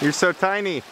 You're so tiny.